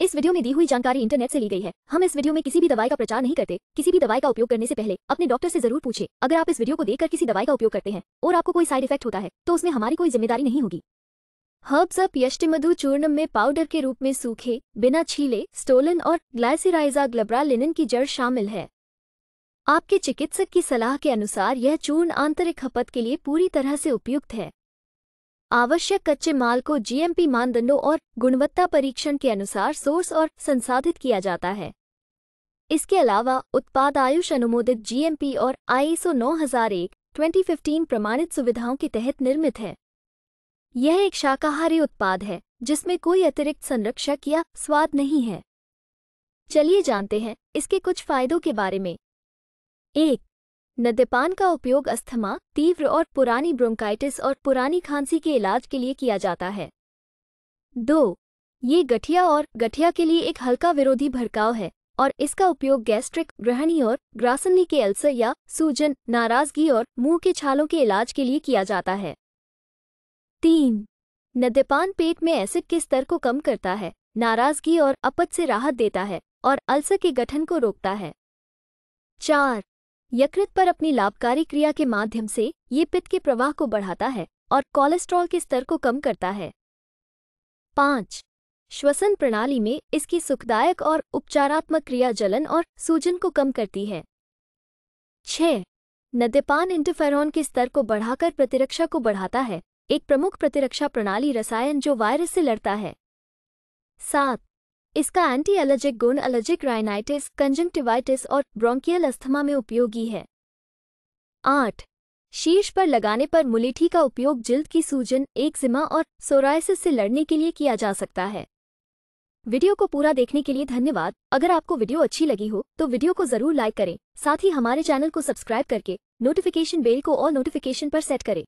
इस वीडियो में दी हुई जानकारी इंटरनेट से ली गई है। हम इस वीडियो में किसी भी दवाई का प्रचार नहीं करते। किसी भी दवाई का उपयोग करने से पहले अपने डॉक्टर से ज़रूर पूछे। अगर आप इस वीडियो को देखकर किसी दवाई का उपयोग करते हैं और आपको कोई साइड इफ़ेक्ट होता है तो उसमें हमारी कोई ज़िम्मेदारी नहीं होगी। हर्ब्स अप यष्टिमधु चूर्णम में पाउडर के रूप में सूखे, बिना छीले स्टोलन और ग्लाइसिराइजा ग्लब्रालिनन की जड़ शामिल है। आपके चिकित्सक की सलाह के अनुसार यह चूर्ण आंतरिक खपत के लिए पूरी तरह से उपयुक्त है। आवश्यक कच्चे माल को जीएमपी मानदंडों और गुणवत्ता परीक्षण के अनुसार सोर्स और संसाधित किया जाता है। इसके अलावा, उत्पाद आयुष अनुमोदित जीएमपी और आईएसओ 9001 2015 प्रमाणित सुविधाओं के तहत निर्मित है। यह एक शाकाहारी उत्पाद है, जिसमें कोई अतिरिक्त संरक्षक या स्वाद नहीं है। चलिए जानते हैं इसके कुछ फायदों के बारे में। एक नद्यपान का उपयोग अस्थमा, तीव्र और पुरानी ब्रोंकाइटिस और पुरानी खांसी के इलाज के लिए किया जाता है। दो, ये गठिया और गठिया के लिए एक हल्का विरोधी भड़काव है और इसका उपयोग गैस्ट्रिक ग्रहणी और ग्रासनली के अल्सर या सूजन, नाराज़गी और मुँह के छालों के इलाज के लिए किया जाता है। तीन, नद्यपान पेट में एसिड के स्तर को कम करता है, नाराज़गी और अपच से राहत देता है और अल्सर के गठन को रोकता है। चार यकृत पर अपनी लाभकारी क्रिया के माध्यम से ये पित्त के प्रवाह को बढ़ाता है और कोलेस्ट्रॉल के स्तर को कम करता है। पाँच, श्वसन प्रणाली में इसकी सुखदायक और उपचारात्मक क्रिया जलन और सूजन को कम करती है। छह, नद्यपान इंटरफेरॉन के स्तर को बढ़ाकर प्रतिरक्षा को बढ़ाता है, एक प्रमुख प्रतिरक्षा प्रणाली रसायन जो वायरस से लड़ता है। सात इसका एंटी एलर्जिक गुण एलर्जिक राइनाइटिस कंजंक्टिवाइटिस और ब्रोंकियल अस्थमा में उपयोगी है। आठ, शीर्ष पर लगाने पर मुलेठी का उपयोग जिल्द की सूजन, एक्जिमा और सोराइसिस से लड़ने के लिए किया जा सकता है। वीडियो को पूरा देखने के लिए धन्यवाद। अगर आपको वीडियो अच्छी लगी हो तो वीडियो को ज़रूर लाइक करें। साथ ही हमारे चैनल को सब्सक्राइब करके, नोटिफिकेशन बेल को और नोटिफिकेशन पर सेट करें।